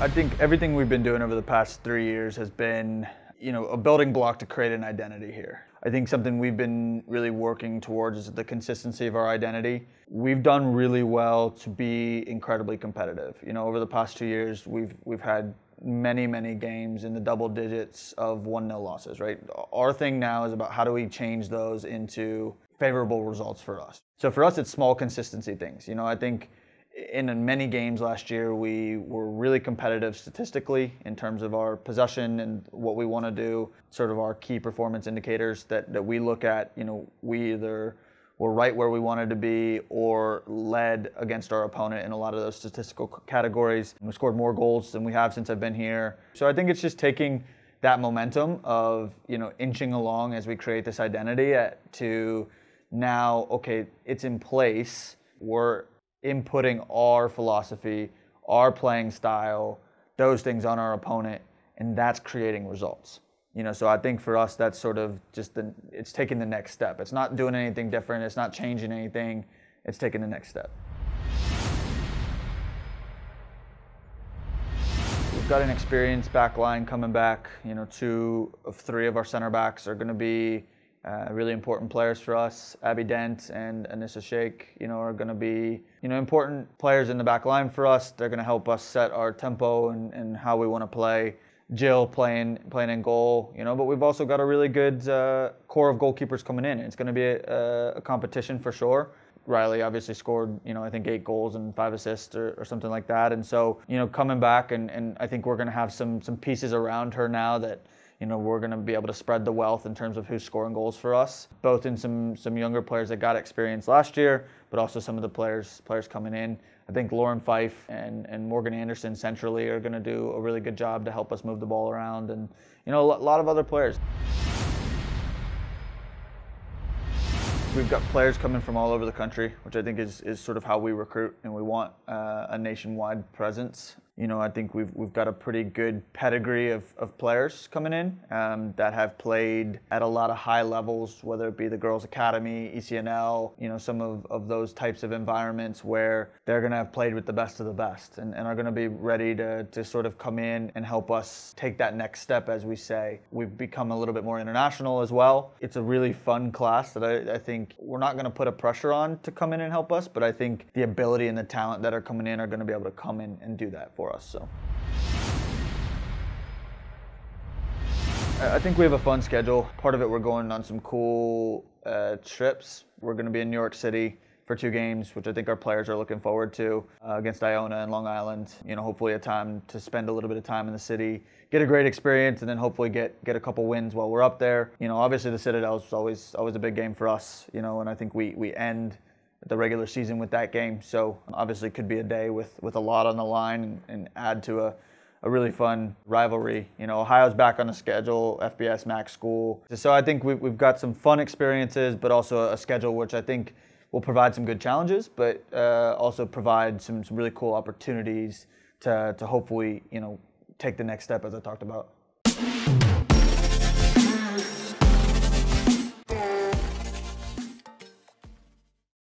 I think everything we've been doing over the past three years has been, you know, a building block to create an identity here. I think something we've been really working towards is the consistency of our identity. We've done really well to be incredibly competitive. You know, over the past two years, we've we've had many, many games in the double digits of 1 0 losses, right? Our thing now is about how do we change those into favorable results for us. So for us, it's small consistency things. You know, I think in many games last year, we were really competitive statistically in terms of our possession and what we want to do, sort of our key performance indicators that, that we look at. You know, we either were right where we wanted to be or led against our opponent in a lot of those statistical categories. We scored more goals than we have since I've been here. So I think it's just taking that momentum of, you know, inching along as we create this identity at, to now, okay, it's in place. We're inputting our philosophy, our playing style, those things on our opponent, and that's creating results. You know, so I think for us, that's sort of just the it's taking the next step. It's not doing anything different. It's not changing anything. It's taking the next step. We've got an experienced back line coming back. You know, two of three of our center backs are going to be uh, really important players for us. Abby Dent and Anissa Sheikh, you know, are going to be, you know, important players in the back line for us. They're going to help us set our tempo and, and how we want to play. Jill playing playing in goal, you know, but we've also got a really good uh, core of goalkeepers coming in. It's going to be a, a, competition for sure. Riley obviously scored, you know, I think eight goals and five assists or, or something like that. And so, you know, coming back and, and I think we're going to have some some pieces around her now that you know, we're going to be able to spread the wealth in terms of who's scoring goals for us, both in some some younger players that got experience last year, but also some of the players players coming in. I think Lauren Fife and, and Morgan Anderson centrally are going to do a really good job to help us move the ball around, and you know, a lot of other players. We've got players coming from all over the country, which I think is, is sort of how we recruit, and we want uh, a nationwide presence you know, I think we've we've got a pretty good pedigree of, of players coming in um, that have played at a lot of high levels, whether it be the girls' academy, ECNL, you know, some of, of those types of environments where they're going to have played with the best of the best and, and are going to be ready to, to sort of come in and help us take that next step, as we say. We've become a little bit more international as well. It's a really fun class that I, I think we're not going to put a pressure on to come in and help us, but I think the ability and the talent that are coming in are going to be able to come in and do that for us. So. I think we have a fun schedule. Part of it, we're going on some cool uh, trips. We're going to be in New York City for two games, which I think our players are looking forward to uh, against Iona and Long Island. You know, hopefully a time to spend a little bit of time in the city, get a great experience, and then hopefully get get a couple wins while we're up there. You know, obviously the Citadel is always always a big game for us. You know, and I think we we end the regular season with that game. So obviously, could be a day with with a lot on the line and, and add to a a really fun rivalry. You know, Ohio's back on the schedule, FBS MAC school. So I think we've, we've got some fun experiences, but also a schedule which I think will provide some good challenges, but uh, also provide some, some really cool opportunities to, to hopefully, you know, take the next step as I talked about.